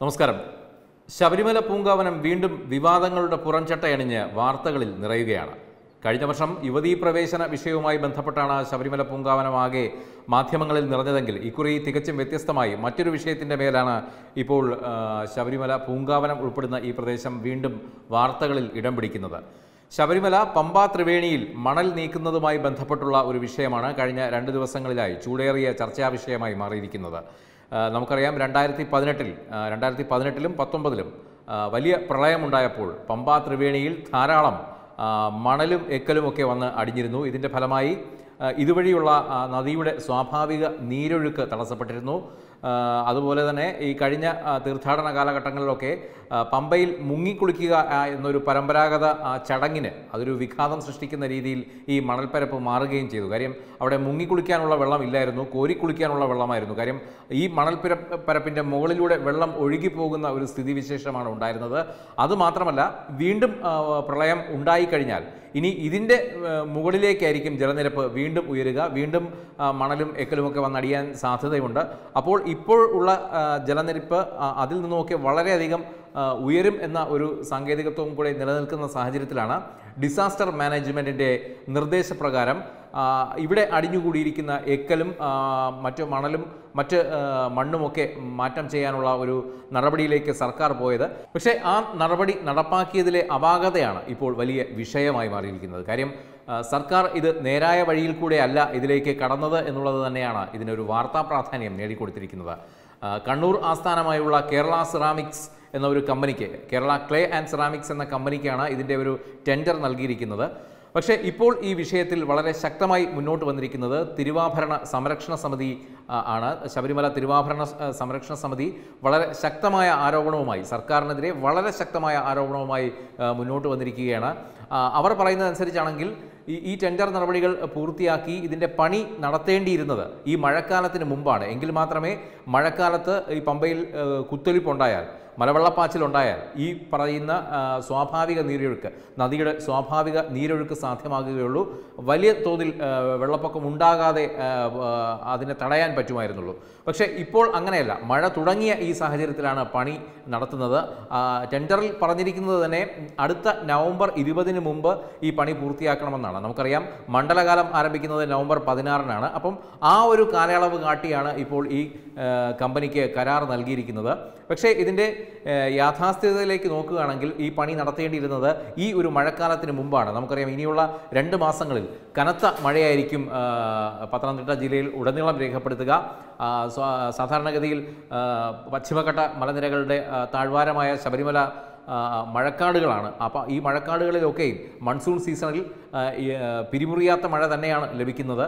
നമസ്കാരം. ശബരിമല പൂങ്കാവനം വീണ്ടും വിവാദങ്ങളുടെ പുറംചട്ടയണിഞ്ഞ് വാർത്തകളിൽ നിറയുകയാണ്. കഴിഞ്ഞ വർഷം യുവതീ പ്രവേശന വിഷയവുമായി ബന്ധപ്പെട്ടാണ് ശബരിമല പൂങ്കാവനം ആകെ മാധ്യമങ്ങളിൽ നിറഞ്ഞതെങ്കിൽ ഇക്കുറി തികച്ചും വ്യത്യസ്തമായി മറ്റൊരു വിഷയത്തിന്റെ മേലാണ് ഇപ്പോൾ ശബരിമല പൂങ്കാവനം ഉൾപ്പെടുന്ന ഈ പ്രദേശം വീണ്ടും വാർത്തകളിൽ ഇടം പിടിക്കുന്നത്. ശബരിമല പമ്പാ ത്രിവേണിയിൽ മണൽ നീക്കുന്നതുമായി ബന്ധപ്പെട്ടുള്ള ഒരു വിഷയമാണ് കഴിഞ്ഞ രണ്ട് ദിവസങ്ങളിലായി ചൂടേറിയ ചർച്ചാ വിഷയമായി മാറിയിരിക്കുന്നത്. നമുക്കറിയാം രണ്ടായിരത്തി പതിനെട്ടിൽ രണ്ടായിരത്തി പതിനെട്ടിലും പത്തൊമ്പതിലും വലിയ പ്രളയമുണ്ടായപ്പോൾ പമ്പ ത്രിവേണിയിൽ ധാരാളം മണലും എക്കലും ഒക്കെ വന്ന് അടിഞ്ഞിരുന്നു. ഇതിന്റെ ഫലമായി ഇതുവഴിയുള്ള നദിയുടെ സ്വാഭാവിക നീരൊഴുക്ക് തടസ്സപ്പെട്ടിരുന്നു. അതുപോലെ തന്നെ ഈ കഴിഞ്ഞ തീർത്ഥാടന കാലഘട്ടങ്ങളിലൊക്കെ പമ്പയിൽ മുങ്ങിക്കുളിക്കുക എന്നൊരു പരമ്പരാഗത ചടങ്ങിന് അതൊരു വിഘാതം സൃഷ്ടിക്കുന്ന രീതിയിൽ ഈ മണൽപ്പരപ്പ് മാറുകയും ചെയ്തു. കാര്യം അവിടെ മുങ്ങിക്കുളിക്കാനുള്ള വെള്ളം ഇല്ലായിരുന്നു കോരിക്കുളിക്കാനുള്ള വെള്ളമായിരുന്നു. കാര്യം ഈ മണൽപ്പര പരപ്പിന്റെ മുകളിലൂടെ വെള്ളം ഒഴുകി പോകുന്ന ഒരു സ്ഥിതിവിശേഷമാണ് ഉണ്ടായിരുന്നത്. അതുമാത്രമല്ല വീണ്ടും പ്രളയം ഉണ്ടായിക്കഴിഞ്ഞാൽ ഇനി ഇതിന്റെ മുകളിലേക്കായിരിക്കും ജലനിരപ്പ് വീണ്ടും ഉയരുക. വീണ്ടും മണലും എക്കലുമൊക്കെ വന്നടിയാൻ സാധ്യതയുണ്ട്. അപ്പോൾ ഇപ്പോൾ ഉള്ള ജലനിരപ്പ് അതിൽ നിന്നുമൊക്കെ വളരെയധികം ഉയരും എന്ന ഒരു സാങ്കേതികത്വം കൂടെ നിലനിൽക്കുന്ന സാഹചര്യത്തിലാണ് ഡിസാസ്റ്റർ മാനേജ്മെന്റിന്റെ നിർദ്ദേശപ്രകാരം ഇവിടെ അടിഞ്ഞുകൂടിയിരിക്കുന്ന എക്കലും മറ്റ് മണലും മറ്റ് മണ്ണുമൊക്കെ മാറ്റം ചെയ്യാനുള്ള ഒരു നടപടിയിലേക്ക് സർക്കാർ പോയത്. പക്ഷേ ആ നടപടി നടപ്പാക്കിയതിലെ അപാകതയാണ് ഇപ്പോൾ വലിയ വിഷയമായി മാറിയിരിക്കുന്നത്. കാര്യം സർക്കാർ ഇത് നേരായ വഴിയിൽ കൂടെ അല്ല ഇതിലേക്ക് കടന്നത് എന്നുള്ളത് തന്നെയാണ് ഇതിനൊരു വാർത്താ പ്രാധാന്യം നേടിക്കൊടുത്തിരിക്കുന്നത്. കണ്ണൂർ ആസ്ഥാനമായുള്ള കേരള സിറാമിക്സ് എന്ന ഒരു കമ്പനിക്ക് കേരള ക്ലേ ആൻഡ് സിറാമിക്സ് എന്ന കമ്പനിക്കാണ് ഇതിന്റെ ഒരു ടെൻഡർ നൽകിയിരിക്കുന്നത്. പക്ഷേ ഇപ്പോൾ ഈ വിഷയത്തിൽ വളരെ ശക്തമായി മുന്നോട്ട് വന്നിരിക്കുന്നത് തിരുവാഭരണ സംരക്ഷണ സമിതി ആണ്. ശബരിമല തിരുവാഭരണ സംരക്ഷണ സമിതി വളരെ ശക്തമായ ആരോപണവുമായി സർക്കാരിനെതിരെ വളരെ ശക്തമായ ആരോപണവുമായി മുന്നോട്ട് വന്നിരിക്കുകയാണ്. അവർ പറയുന്നതനുസരിച്ചാണെങ്കിൽ ഈ ഈ ടെൻഡർ നടപടികൾ പൂർത്തിയാക്കി ഇതിന്റെ പണി നടത്തേണ്ടിയിരുന്നത് ഈ മഴക്കാലത്തിന് മുമ്പാണ്. എങ്കിൽ മാത്രമേ മഴക്കാലത്ത് ഈ പമ്പയിൽ കുത്തൊലിപ്പുണ്ടായാൽ മലവെള്ളപ്പാച്ചിലുണ്ടായാൽ ഈ പറയുന്ന സ്വാഭാവിക നീരൊഴുക്ക് നദിയുടെ സ്വാഭാവിക നീരൊഴുക്ക് സാധ്യമാകുകയുള്ളൂ. വലിയ തോതിൽ വെള്ളപ്പൊക്കം ഉണ്ടാകാതെ അതിനെ തടയാൻ പറ്റുമായിരുന്നുള്ളൂ. പക്ഷേ ഇപ്പോൾ അങ്ങനെയല്ല. മഴ തുടങ്ങിയ ഈ സാഹചര്യത്തിലാണ് പണി നടത്തുന്നത്. ടെൻഡറിൽ പറഞ്ഞിരിക്കുന്നത് തന്നെ അടുത്ത നവംബർ ഇരുപതിന് മുമ്പ് ഈ പണി പൂർത്തിയാക്കണമെന്നാണ്. നമുക്കറിയാം മണ്ഡലകാലം ആരംഭിക്കുന്നത് നവംബർ പതിനാറിനാണ്. അപ്പം ആ ഒരു കാലയളവ് കാട്ടിയാണ് ഇപ്പോൾ ഈ കമ്പനിക്ക് കരാർ നൽകിയിരിക്കുന്നത്. പക്ഷേ ഇതിന്റെ ആ, യാഥാസ്ഥിതികതയിലേക്ക് നോക്കുകയാണെങ്കിൽ ഈ പണി നടത്തേണ്ടിയിരുന്നത് ഈ ഒരു മഴക്കാലത്തിന് മുമ്പാണ്. നമുക്കറിയാം ഇനിയുള്ള രണ്ട് മാസങ്ങളിൽ കനത്ത മഴയായിരിക്കും പത്തനംതിട്ട ജില്ലയിൽ ഉടനീളം രേഖപ്പെടുത്തുക. സാധാരണഗതിയിൽ പശ്ചിമഘട്ട മലനിരകളുടെ താഴ്വാരമായ ശബരിമല മഴക്കാടുകളാണ്. അപ്പോൾ ഈ മഴക്കാടുകളിലൊക്കെയും മൺസൂൺ സീസണിൽ പിരിമുറിയാത്ത മഴ തന്നെയാണ് ലഭിക്കുന്നത്.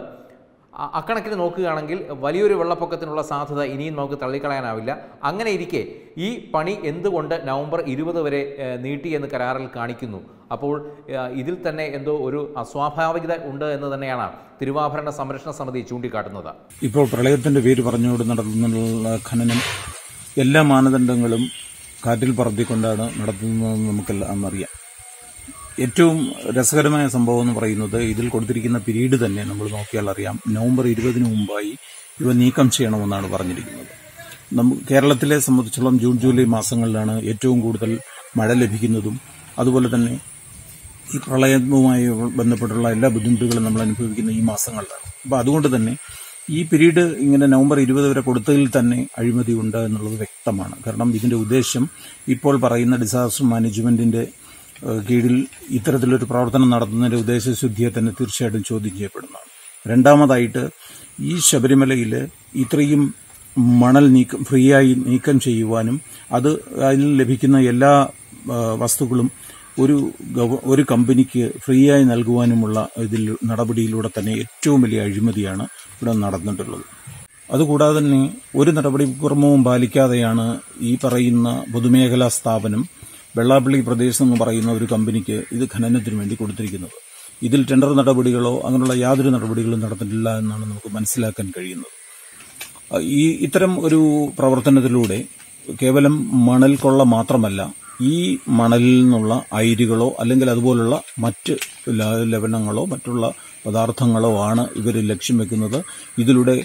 അക്കണക്കിന് നോക്കുകയാണെങ്കിൽ വലിയൊരു വെള്ളപ്പൊക്കത്തിനുള്ള സാധ്യത ഇനിയും നമുക്ക് തള്ളിക്കളയാനാവില്ല. അങ്ങനെ ഇരിക്കെ ഈ പണി എന്തുകൊണ്ട് നവംബർ ഇരുപത് വരെ നീട്ടിയെന്ന് കരാറിൽ കാണിക്കുന്നു? അപ്പോൾ ഇതിൽ തന്നെ എന്തോ ഒരു അസ്വാഭാവികത ഉണ്ട് എന്ന് തന്നെയാണ് തിരുവാഭരണ സംരക്ഷണ സമിതി ചൂണ്ടിക്കാട്ടുന്നത്. ഇപ്പോൾ പ്രളയത്തിന്റെ പേര് പറഞ്ഞുകൊണ്ട് നടത്തുന്ന ഖനനം എല്ലാ മാനദണ്ഡങ്ങളും കാറ്റിൽ പറത്തിക്കൊണ്ടാണ് നടത്തുന്നതെന്ന് നമുക്കെല്ലാം അറിയാം. ഏറ്റവും രസകരമായ സംഭവം എന്ന് പറയുന്നത് ഇതിൽ കൊടുത്തിരിക്കുന്ന പിരീഡ് തന്നെ നമ്മൾ നോക്കിയാൽ അറിയാം. നവംബർ ഇരുപതിന് മുമ്പായി ഇവ നീക്കം ചെയ്യണമെന്നാണ് പറഞ്ഞിരിക്കുന്നത്. കേരളത്തിലെ സംബന്ധിച്ചോളം ജൂൺ ജൂലൈ മാസങ്ങളിലാണ് ഏറ്റവും കൂടുതൽ മഴ ലഭിക്കുന്നതും അതുപോലെ തന്നെ ഈ പ്രളയവുമായി ബന്ധപ്പെട്ടുള്ള എല്ലാ ബുദ്ധിമുട്ടുകളും നമ്മൾ അനുഭവിക്കുന്ന ഈ മാസങ്ങളിലാണ്. അപ്പോൾ അതുകൊണ്ട് തന്നെ ഈ പിരീഡ് ഇങ്ങനെ നവംബർ ഇരുപത് വരെ കൊടുത്തതിൽ തന്നെ അഴിമതി ഉണ്ട് എന്നുള്ളത് വ്യക്തമാണ്. കാരണം ഇതിന്റെ ഉദ്ദേശം ഇപ്പോൾ പറയുന്ന ഡിസാസ്റ്റർ മാനേജ്മെന്റിന്റെ കീഴിൽ ഇത്തരത്തിലൊരു പ്രവർത്തനം നടത്തുന്നതിന്റെ ഉദ്ദേശശുദ്ധിയെ തന്നെ തീർച്ചയായിട്ടും ചോദ്യം ചെയ്യപ്പെടുന്നതാണ് രണ്ടാമതായിട്ട് ഈ ശബരിമലയിൽ ഇത്രയും മണൽ നീക്കം ഫ്രീ ആയി നീക്കം ചെയ്യുവാനും അത് അതിൽ ലഭിക്കുന്ന എല്ലാ വസ്തുക്കളും ഒരു ഒരു കമ്പനിക്ക് ഫ്രീ ആയി നൽകുവാനുമുള്ള ഇതിൽ നടപടിയിലൂടെ തന്നെ ഏറ്റവും വലിയ അഴിമതിയാണ് ഇവിടെ നടന്നിട്ടുള്ളത്. അതുകൂടാതെ തന്നെ ഒരു നടപടിക്രമവും പാലിക്കാതെയാണ് ഈ പറയുന്ന പൊതുമേഖലാ സ്ഥാപനം വെള്ളാപ്പള്ളി പ്രദേശം എന്ന് പറയുന്ന ഒരു കമ്പനിക്ക് ഇത് ഖനനത്തിന് വേണ്ടി കൊടുത്തിരിക്കുന്നത്. ഇതിൽ ടെൻഡർ നടപടികളോ അങ്ങനെയുള്ള യാതൊരു നടപടികളും നടന്നിട്ടില്ല എന്നാണ് നമുക്ക് മനസ്സിലാക്കാൻ കഴിയുന്നത്. ഈ ഇത്തരം ഒരു പ്രവർത്തനത്തിലൂടെ കേവലം മണൽ കൊള്ള മാത്രമല്ല ഈ മണലിൽ നിന്നുള്ള അയിരുകളോ അല്ലെങ്കിൽ അതുപോലുള്ള മറ്റ് ലവണങ്ങളോ മറ്റുള്ള പദാർത്ഥങ്ങളോ ആണ് ഇവർ ലക്ഷ്യം വെക്കുന്നത്. ഇതിലൂടെ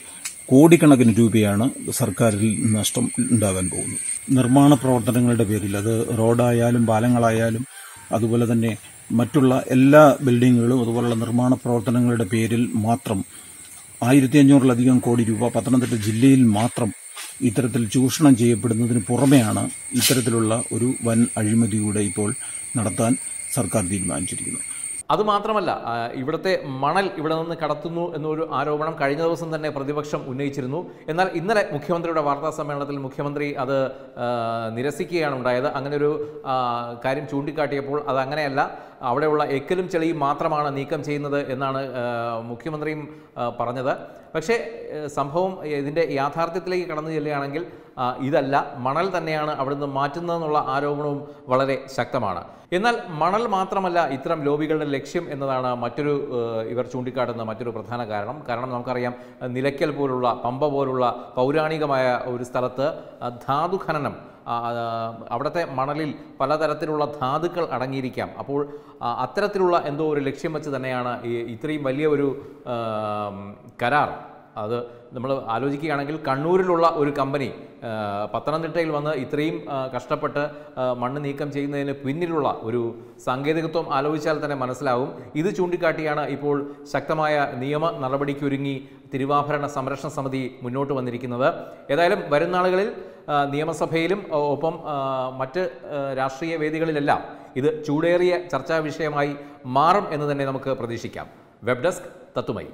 കോടിക്കണക്കിന് രൂപയാണ് സർക്കാരിൽ നഷ്ടം ഉണ്ടാകാൻ പോകുന്നത്. നിർമ്മാണ പ്രവർത്തനങ്ങളുടെ പേരിൽ അത് റോഡായാലും പാലങ്ങളായാലും അതുപോലെ തന്നെ മറ്റുള്ള എല്ലാ ബിൽഡിങ്ങുകളും അതുപോലുള്ള നിർമ്മാണ പ്രവർത്തനങ്ങളുടെ പേരിൽ മാത്രം ആയിരത്തി അഞ്ഞൂറിലധികം കോടി രൂപ പത്തനംതിട്ട ജില്ലയിൽ മാത്രം ഇത്തരത്തിൽ ചൂഷണം ചെയ്യപ്പെടുന്നതിന് പുറമെയാണ് ഇത്തരത്തിലുള്ള ഒരു വൻ അഴിമതിയുടെ ഇപ്പോൾ നടത്താൻ സർക്കാർ തീരുമാനിച്ചിരിക്കുന്നത്. അതുമാത്രമല്ല മാത്രമല്ല ഇവിടുത്തെ മണൽ ഇവിടെ നിന്ന് കടത്തുന്നു എന്നൊരു ആരോപണം കഴിഞ്ഞ ദിവസം തന്നെ പ്രതിപക്ഷം ഉന്നയിച്ചിരുന്നു. എന്നാൽ ഇന്നലെ മുഖ്യമന്ത്രിയുടെ വാർത്താ സമ്മേളനത്തിൽ മുഖ്യമന്ത്രി അത് നിരസിക്കുകയാണ് ഉണ്ടായത്. അങ്ങനെ ഒരു കാര്യം ചൂണ്ടിക്കാട്ടിയപ്പോൾ അത് അങ്ങനെയല്ല. അവിടെയുള്ള എക്കലും ചെളിയും മാത്രമാണ് നീക്കം ചെയ്യുന്നത് എന്നാണ് മുഖ്യമന്ത്രിയും പറഞ്ഞത്. പക്ഷേ സംഭവം ഇതിന്റെ യാഥാർത്ഥ്യത്തിലേക്ക് കടന്നു ചെല്ലുകയാണെങ്കിൽ ഇതല്ല മണൽ തന്നെയാണ് അവിടുന്ന് മാറ്റുന്നതെന്നുള്ള ആരോപണവും വളരെ ശക്തമാണ്. എന്നാൽ മണൽ മാത്രമല്ല ഇത്തരം ലോബികളുടെ ലക്ഷ്യം എന്നതാണ് മറ്റൊരു ഇവർ ചൂണ്ടിക്കാട്ടുന്ന മറ്റൊരു പ്രധാന കാരണം. കാരണം നമുക്കറിയാം നിലയ്ക്കൽ പോലുള്ള പമ്പ പോലുള്ള പൗരാണികമായ ഒരു സ്ഥലത്ത് ധാതു ഖനനം അവിടുത്തെ മണലിൽ പലതരത്തിലുള്ള ധാതുക്കൾ അടങ്ങിയിരിക്കാം. അപ്പോൾ അത്തരത്തിലുള്ള എന്തോ ഒരു ലക്ഷ്യം വെച്ച് തന്നെയാണ് ഈ ഇത്രയും വലിയ ഒരു കരാർ. അത് നമ്മൾ ആലോചിക്കുകയാണെങ്കിൽ കണ്ണൂരിലുള്ള ഒരു കമ്പനി പത്തനംതിട്ടയിൽ വന്ന് ഇത്രയും കഷ്ടപ്പെട്ട് മണ്ണ് നീക്കം ചെയ്യുന്നതിന് പിന്നിലുള്ള ഒരു സാങ്കേതികത്വം ആലോചിച്ചാൽ തന്നെ മനസ്സിലാവും. ഇത് ചൂണ്ടിക്കാട്ടിയാണ് ഇപ്പോൾ ശക്തമായ നിയമ നടപടിക്കൊരുങ്ങി തിരുവാഭരണ സംരക്ഷണ സമിതി മുന്നോട്ട് വന്നിരിക്കുന്നത്. ഏതായാലും വരും നാളുകളിൽ നിയമസഭയിലും ഒപ്പം മറ്റ് രാഷ്ട്രീയ വേദികളിലെല്ലാം ഇത് ചൂടേറിയ ചർച്ചാ വിഷയമായി മാറും എന്ന് തന്നെ നമുക്ക് പ്രതീക്ഷിക്കാം. വെബ് ഡെസ്ക് തത്തുമൈ.